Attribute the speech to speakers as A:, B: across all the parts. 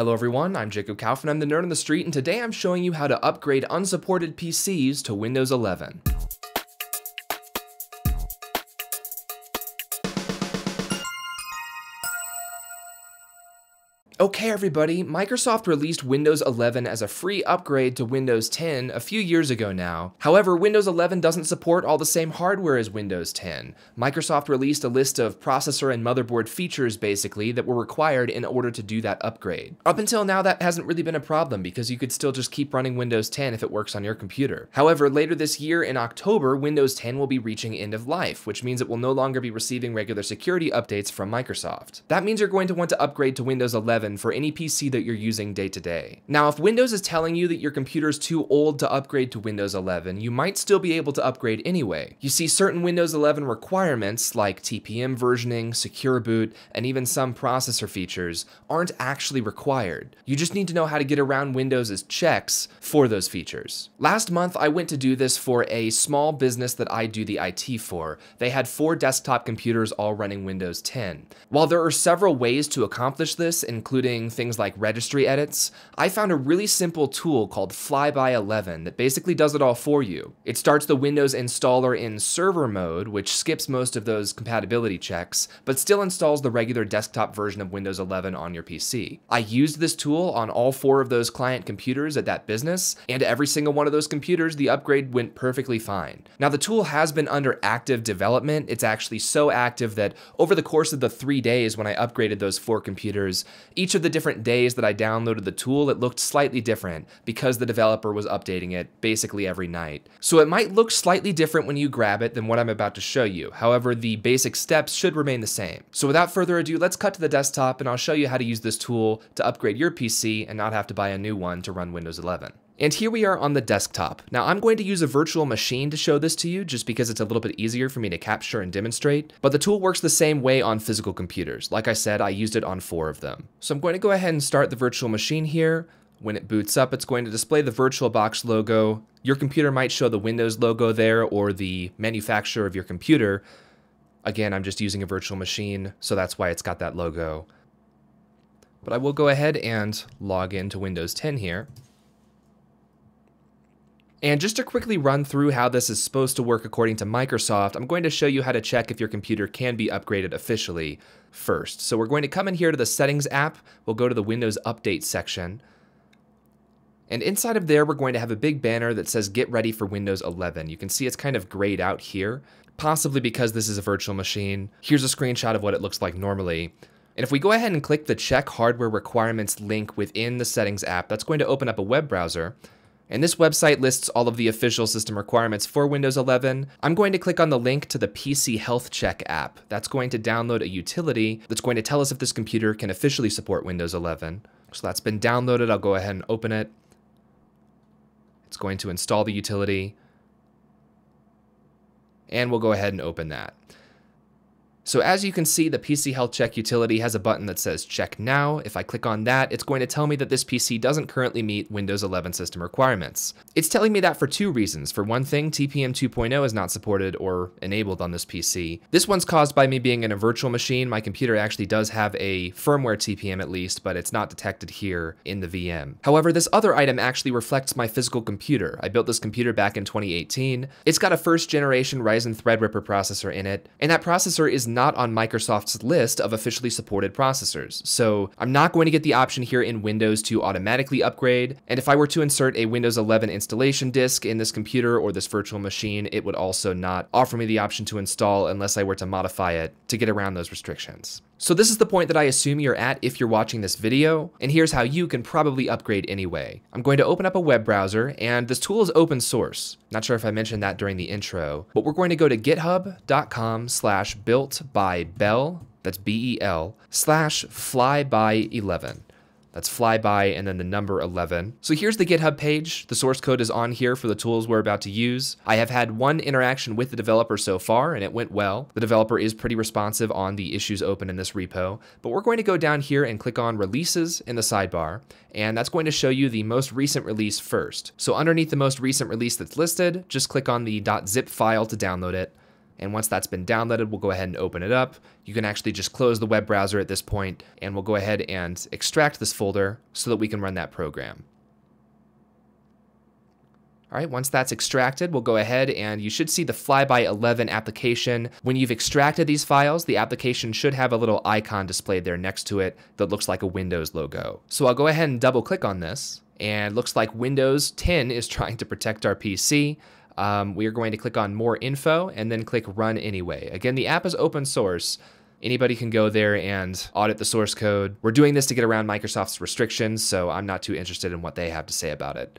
A: Hello everyone, I'm Jacob Kauffmann, I'm the nerd on the street, and today I'm showing you how to upgrade unsupported PCs to Windows 11. Okay everybody, Microsoft released Windows 11 as a free upgrade to Windows 10 a few years ago now. However, Windows 11 doesn't support all the same hardware as Windows 10. Microsoft released a list of processor and motherboard features basically that were required in order to do that upgrade. Up until now that hasn't really been a problem because you could still just keep running Windows 10 if it works on your computer. However, later this year in October, Windows 10 will be reaching end of life, which means it will no longer be receiving regular security updates from Microsoft. That means you're going to want to upgrade to Windows 11 for any PC that you're using day to day. Now, if Windows is telling you that your computer is too old to upgrade to Windows 11, you might still be able to upgrade anyway. You see, certain Windows 11 requirements like TPM versioning, secure boot, and even some processor features aren't actually required. You just need to know how to get around Windows's checks for those features. Last month, I went to do this for a small business that I do the IT for. They had four desktop computers all running Windows 10. While there are several ways to accomplish this, including including things like registry edits, I found a really simple tool called Flyby11 that basically does it all for you. It starts the Windows installer in server mode, which skips most of those compatibility checks, but still installs the regular desktop version of Windows 11 on your PC. I used this tool on all four of those client computers at that business, and every single one of those computers, the upgrade went perfectly fine. Now, the tool has been under active development. It's actually so active that over the course of the three days when I upgraded those four computers, each each of the different days that I downloaded the tool, it looked slightly different because the developer was updating it basically every night. So it might look slightly different when you grab it than what I'm about to show you. However, the basic steps should remain the same. So without further ado, let's cut to the desktop and I'll show you how to use this tool to upgrade your PC and not have to buy a new one to run Windows 11. And here we are on the desktop. Now I'm going to use a virtual machine to show this to you just because it's a little bit easier for me to capture and demonstrate, but the tool works the same way on physical computers. Like I said, I used it on four of them. So I'm going to go ahead and start the virtual machine here. When it boots up, it's going to display the VirtualBox logo. Your computer might show the Windows logo there or the manufacturer of your computer. Again, I'm just using a virtual machine, so that's why it's got that logo. But I will go ahead and log into Windows 10 here. And just to quickly run through how this is supposed to work according to Microsoft, I'm going to show you how to check if your computer can be upgraded officially first. So we're going to come in here to the Settings app, we'll go to the Windows Update section, and inside of there, we're going to have a big banner that says Get Ready for Windows 11. You can see it's kind of grayed out here, possibly because this is a virtual machine. Here's a screenshot of what it looks like normally. And if we go ahead and click the Check Hardware Requirements link within the Settings app, that's going to open up a web browser. And this website lists all of the official system requirements for Windows 11. I'm going to click on the link to the PC Health Check app. That's going to download a utility that's going to tell us if this computer can officially support Windows 11. So that's been downloaded. I'll go ahead and open it. It's going to install the utility. And we'll go ahead and open that. So as you can see, the PC Health Check utility has a button that says Check Now. If I click on that, it's going to tell me that this PC doesn't currently meet Windows 11 system requirements. It's telling me that for two reasons. For one thing, TPM 2.0 is not supported or enabled on this PC. This one's caused by me being in a virtual machine. My computer actually does have a firmware TPM at least, but it's not detected here in the VM. However, this other item actually reflects my physical computer. I built this computer back in 2018. It's got a first generation Ryzen Threadripper processor in it, and that processor is not not on Microsoft's list of officially supported processors. So I'm not going to get the option here in Windows to automatically upgrade. And if I were to insert a Windows 11 installation disk in this computer or this virtual machine, it would also not offer me the option to install unless I were to modify it to get around those restrictions. So this is the point that I assume you're at if you're watching this video, and here's how you can probably upgrade anyway. I'm going to open up a web browser, and this tool is open source. Not sure if I mentioned that during the intro, but we're going to go to github.com slash built by Bel, that's B-E-L, slash flyby11. That's flyby and then the number 11. So here's the GitHub page. The source code is on here for the tools we're about to use. I have had one interaction with the developer so far and it went well. The developer is pretty responsive on the issues open in this repo, but we're going to go down here and click on releases in the sidebar, and that's going to show you the most recent release first. So underneath the most recent release that's listed, just click on the .zip file to download it, And once that's been downloaded, we'll go ahead and open it up. You can actually just close the web browser at this point, and we'll go ahead and extract this folder so that we can run that program. All right, once that's extracted, we'll go ahead and you should see the Flyby 11 application. When you've extracted these files, the application should have a little icon displayed there next to it that looks like a Windows logo. So I'll go ahead and double click on this and looks like Windows 10 is trying to protect our PC. Um, we are going to click on more info and then click run anyway. Again, the app is open source. Anybody can go there and audit the source code. We're doing this to get around Microsoft's restrictions, so I'm not too interested in what they have to say about it.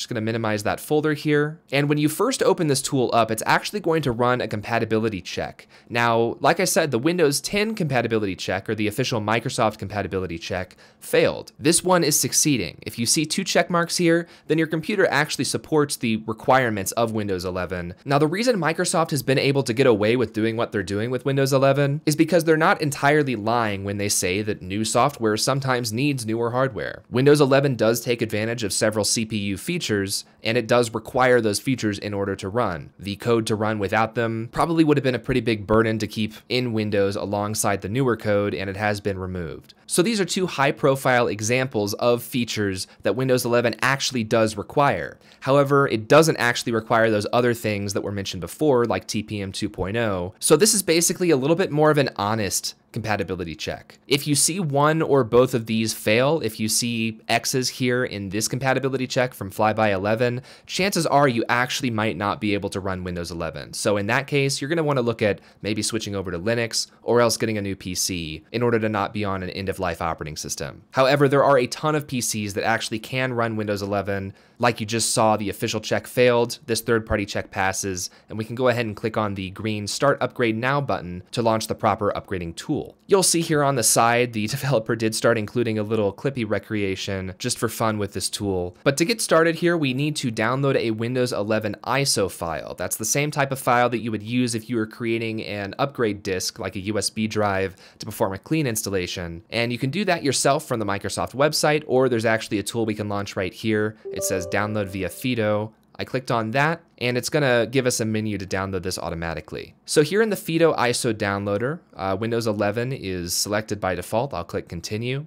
A: Just gonna minimize that folder here. And when you first open this tool up, it's actually going to run a compatibility check. Now, like I said, the Windows 10 compatibility check, or the official Microsoft compatibility check, failed. This one is succeeding. If you see two check marks here, then your computer actually supports the requirements of Windows 11. Now, the reason Microsoft has been able to get away with doing what they're doing with Windows 11 is because they're not entirely lying when they say that new software sometimes needs newer hardware. Windows 11 does take advantage of several CPU features features, and it does require those features in order to run. The code to run without them probably would have been a pretty big burden to keep in Windows alongside the newer code, and it has been removed. So these are two high profile examples of features that Windows 11 actually does require. However, it doesn't actually require those other things that were mentioned before, like TPM 2.0. So this is basically a little bit more of an honest compatibility check. If you see one or both of these fail, if you see X's here in this compatibility check from Flyby 11, chances are you actually might not be able to run Windows 11. So in that case, you're going to want to look at maybe switching over to Linux or else getting a new PC in order to not be on an end of life operating system. However, there are a ton of PCs that actually can run Windows 11 like you just saw, the official check failed, this third-party check passes, and we can go ahead and click on the green Start Upgrade Now button to launch the proper upgrading tool. You'll see here on the side, the developer did start including a little Clippy recreation just for fun with this tool. But to get started here, we need to download a Windows 11 ISO file. That's the same type of file that you would use if you were creating an upgrade disk, like a USB drive, to perform a clean installation. And you can do that yourself from the Microsoft website, or there's actually a tool we can launch right here. It says download via Fido. I clicked on that and it's gonna give us a menu to download this automatically. So here in the Fido ISO downloader, uh, Windows 11 is selected by default. I'll click continue.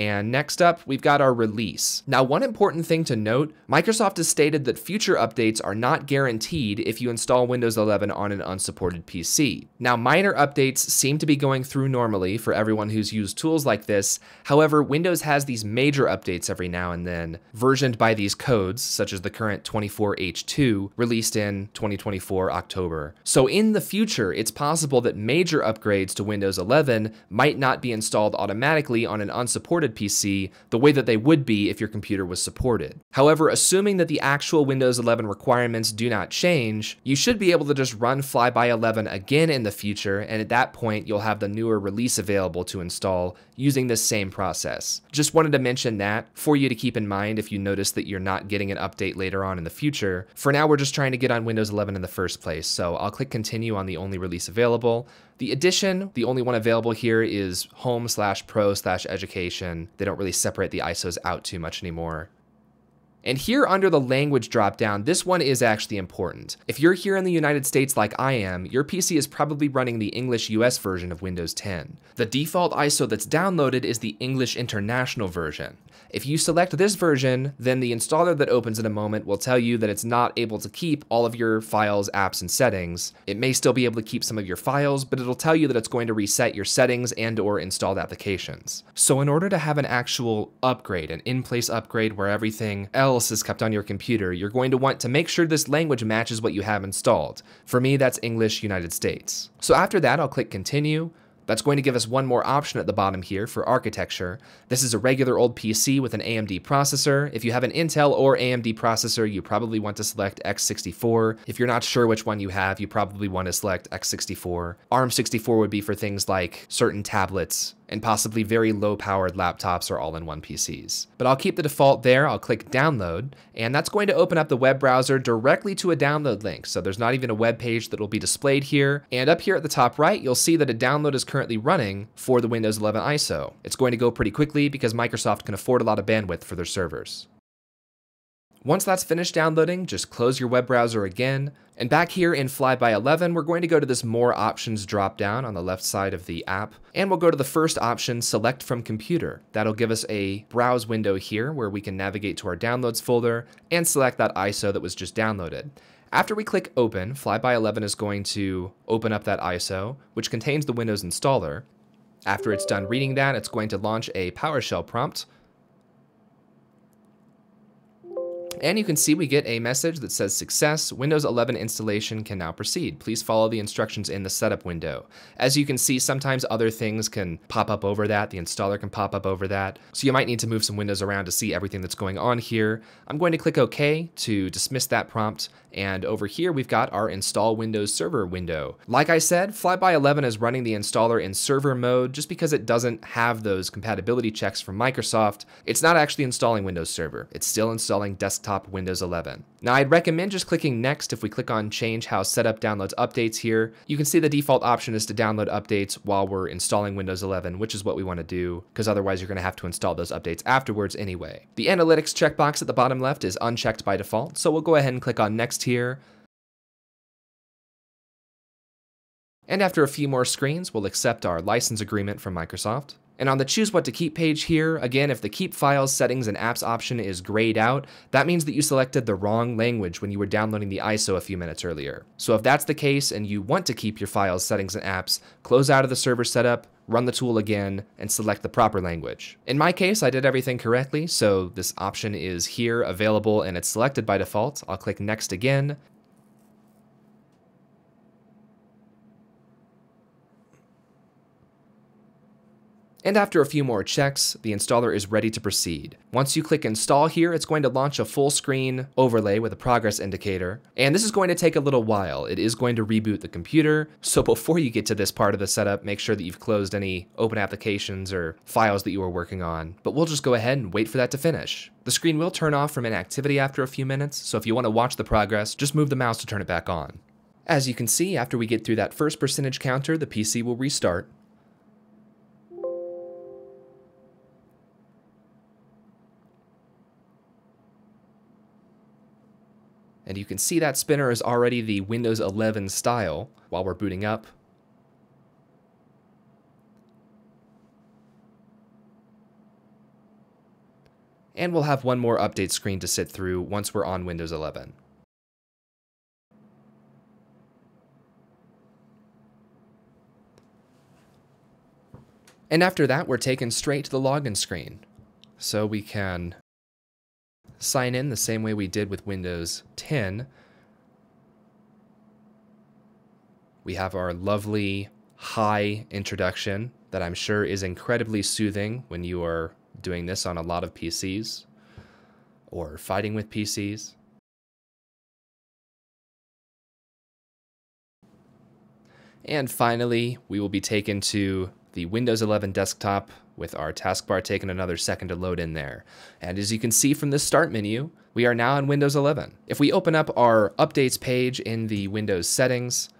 A: And next up, we've got our release. Now, one important thing to note, Microsoft has stated that future updates are not guaranteed if you install Windows 11 on an unsupported PC. Now, minor updates seem to be going through normally for everyone who's used tools like this. However, Windows has these major updates every now and then, versioned by these codes, such as the current 24H2, released in 2024 October. So in the future, it's possible that major upgrades to Windows 11 might not be installed automatically on an unsupported supported PC the way that they would be if your computer was supported. However, assuming that the actual Windows 11 requirements do not change, you should be able to just run Flyby 11 again in the future, and at that point, you'll have the newer release available to install using this same process. Just wanted to mention that for you to keep in mind if you notice that you're not getting an update later on in the future. For now, we're just trying to get on Windows 11 in the first place, so I'll click continue on the only release available. The edition, the only one available here is home slash pro slash education. They don't really separate the ISOs out too much anymore. And here under the language dropdown, this one is actually important. If you're here in the United States like I am, your PC is probably running the English US version of Windows 10. The default ISO that's downloaded is the English International version. If you select this version, then the installer that opens in a moment will tell you that it's not able to keep all of your files, apps, and settings. It may still be able to keep some of your files, but it'll tell you that it's going to reset your settings and or installed applications. So in order to have an actual upgrade, an in-place upgrade where everything else else is kept on your computer, you're going to want to make sure this language matches what you have installed. For me, that's English United States. So after that, I'll click continue, that's going to give us one more option at the bottom here for architecture. This is a regular old PC with an AMD processor. If you have an Intel or AMD processor, you probably want to select x64. If you're not sure which one you have, you probably want to select x64. ARM64 would be for things like certain tablets, and possibly very low powered laptops or all in one PCs. But I'll keep the default there, I'll click download, and that's going to open up the web browser directly to a download link. So there's not even a web page that will be displayed here. And up here at the top right, you'll see that a download is currently running for the Windows 11 ISO. It's going to go pretty quickly because Microsoft can afford a lot of bandwidth for their servers. Once that's finished downloading, just close your web browser again. And back here in Flyby11, we're going to go to this More Options drop-down on the left side of the app, and we'll go to the first option, Select from Computer. That'll give us a browse window here where we can navigate to our Downloads folder and select that ISO that was just downloaded. After we click Open, Flyby11 is going to open up that ISO, which contains the Windows installer. After it's done reading that, it's going to launch a PowerShell prompt, And you can see we get a message that says success, Windows 11 installation can now proceed. Please follow the instructions in the setup window. As you can see, sometimes other things can pop up over that. The installer can pop up over that. So you might need to move some windows around to see everything that's going on here. I'm going to click OK to dismiss that prompt. And over here, we've got our install Windows Server window. Like I said, Flyby 11 is running the installer in server mode just because it doesn't have those compatibility checks from Microsoft. It's not actually installing Windows Server. It's still installing desktop Windows 11. Now I'd recommend just clicking next if we click on change how setup downloads updates here. You can see the default option is to download updates while we're installing Windows 11, which is what we want to do because otherwise you're going to have to install those updates afterwards anyway. The analytics checkbox at the bottom left is unchecked by default, so we'll go ahead and click on next here. And after a few more screens, we'll accept our license agreement from Microsoft. And on the choose what to keep page here, again, if the keep files, settings, and apps option is grayed out, that means that you selected the wrong language when you were downloading the ISO a few minutes earlier. So if that's the case and you want to keep your files, settings, and apps, close out of the server setup, run the tool again, and select the proper language. In my case, I did everything correctly, so this option is here, available, and it's selected by default. I'll click next again, And after a few more checks, the installer is ready to proceed. Once you click install here, it's going to launch a full screen overlay with a progress indicator. And this is going to take a little while. It is going to reboot the computer. So before you get to this part of the setup, make sure that you've closed any open applications or files that you were working on. But we'll just go ahead and wait for that to finish. The screen will turn off from inactivity after a few minutes, so if you want to watch the progress, just move the mouse to turn it back on. As you can see, after we get through that first percentage counter, the PC will restart, And you can see that spinner is already the Windows 11 style while we're booting up. And we'll have one more update screen to sit through once we're on Windows 11. And after that, we're taken straight to the login screen. So we can sign in the same way we did with Windows 10. We have our lovely Hi introduction that I'm sure is incredibly soothing when you are doing this on a lot of PCs or fighting with PCs. And finally, we will be taken to the Windows 11 desktop with our taskbar taking another second to load in there. And as you can see from this start menu, we are now in Windows 11. If we open up our updates page in the Windows settings,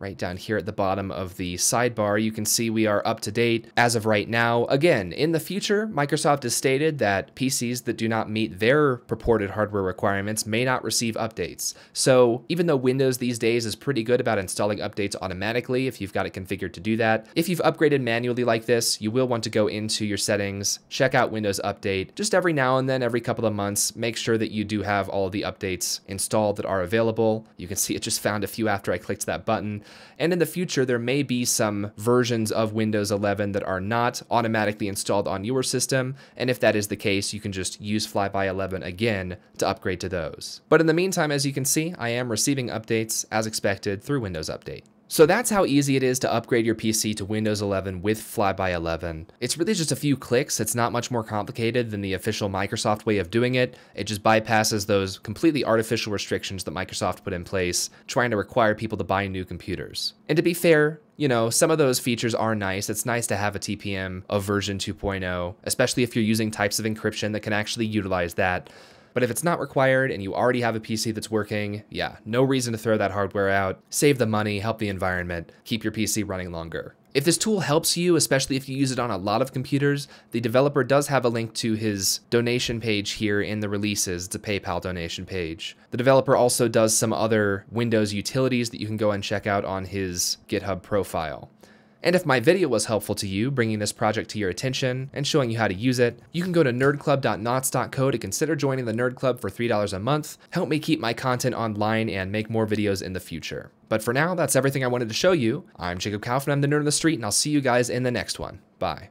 A: right down here at the bottom of the sidebar, you can see we are up to date as of right now. Again, in the future, Microsoft has stated that PCs that do not meet their purported hardware requirements may not receive updates. So even though Windows these days is pretty good about installing updates automatically if you've got it configured to do that, if you've upgraded manually like this, you will want to go into your settings, check out Windows Update, just every now and then, every couple of months, make sure that you do have all the updates installed that are available. You can see it just found a few after I clicked that button. And in the future, there may be some versions of Windows 11 that are not automatically installed on your system. And if that is the case, you can just use Flyby 11 again to upgrade to those. But in the meantime, as you can see, I am receiving updates as expected through Windows Update. So that's how easy it is to upgrade your PC to Windows 11 with Flyby 11. It's really just a few clicks. It's not much more complicated than the official Microsoft way of doing it. It just bypasses those completely artificial restrictions that Microsoft put in place, trying to require people to buy new computers. And to be fair, you know, some of those features are nice. It's nice to have a TPM of version 2.0, especially if you're using types of encryption that can actually utilize that. But if it's not required and you already have a PC that's working, yeah, no reason to throw that hardware out. Save the money, help the environment, keep your PC running longer. If this tool helps you, especially if you use it on a lot of computers, the developer does have a link to his donation page here in the releases. It's a PayPal donation page. The developer also does some other Windows utilities that you can go and check out on his GitHub profile. And if my video was helpful to you, bringing this project to your attention and showing you how to use it, you can go to nerdclub.nots.co to consider joining the Nerd Club for $3 a month, help me keep my content online and make more videos in the future. But for now, that's everything I wanted to show you. I'm Jacob Kauffmann, I'm the Nerd on the Street, and I'll see you guys in the next one. Bye.